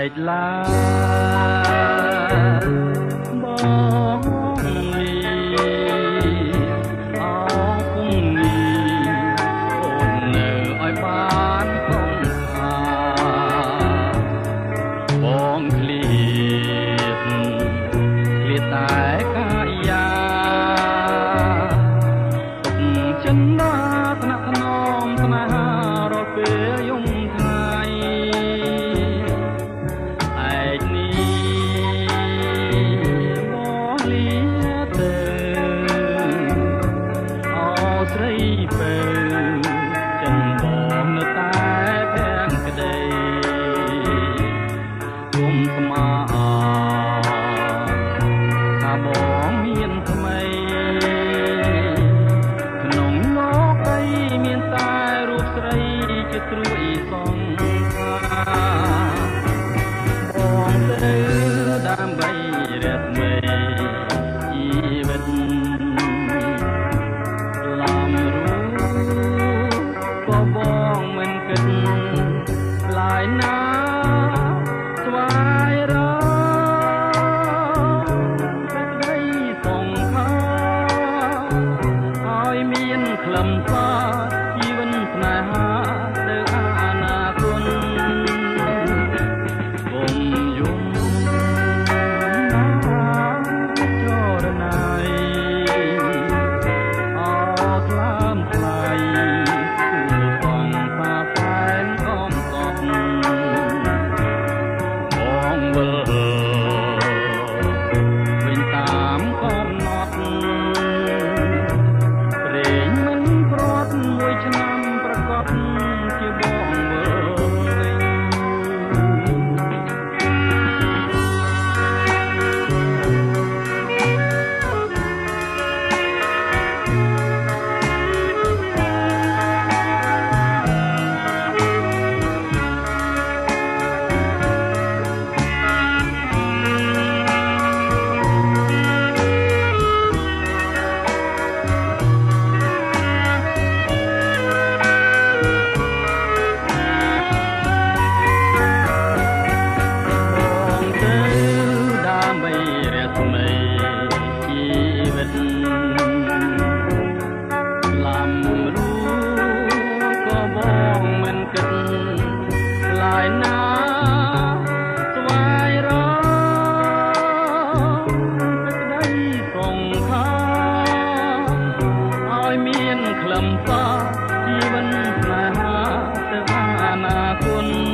ឯកឡាបង not enough. គ្រួយសងខាបងទៅដើម្បីរត់មេជីវិតលំរូក៏បងមិនគិតខ្លាយណាស្វាយរសេចក្តីសងខាឲ្យមានក្លឹមសារ on